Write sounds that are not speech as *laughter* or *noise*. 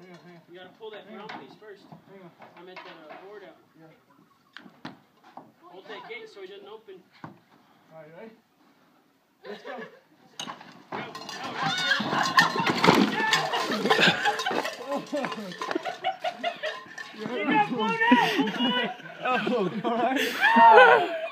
You gotta pull that ground piece first. I meant that uh, board out. Yeah. Hold that gate so he doesn't open. Alright, ready? Let's go. *laughs* You got blown out! *laughs* Oh, alright. *laughs*